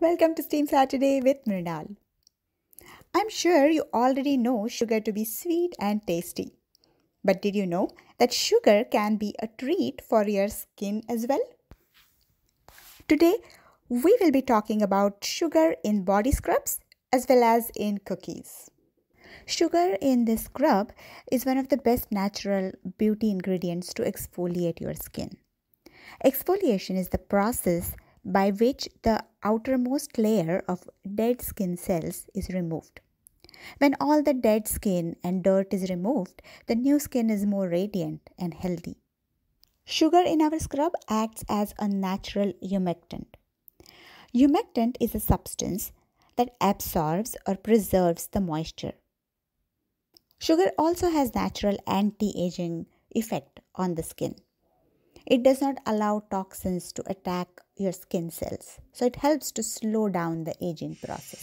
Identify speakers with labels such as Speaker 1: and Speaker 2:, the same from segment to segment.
Speaker 1: Welcome to Steam Saturday with Mrunal. I'm sure you already know sugar to be sweet and tasty. But did you know that sugar can be a treat for your skin as well? Today, we will be talking about sugar in body scrubs as well as in cookies. Sugar in this scrub is one of the best natural beauty ingredients to exfoliate your skin. Exfoliation is the process by which the outermost layer of dead skin cells is removed. When all the dead skin and dirt is removed, the new skin is more radiant and healthy. Sugar in our scrub acts as a natural humectant. Humectant is a substance that absorbs or preserves the moisture. Sugar also has natural anti-aging effect on the skin. It does not allow toxins to attack your skin cells, so it helps to slow down the aging process.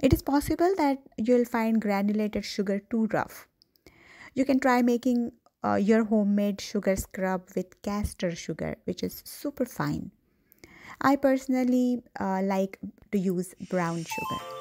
Speaker 1: It is possible that you'll find granulated sugar too rough. You can try making uh, your homemade sugar scrub with castor sugar, which is super fine. I personally uh, like to use brown sugar.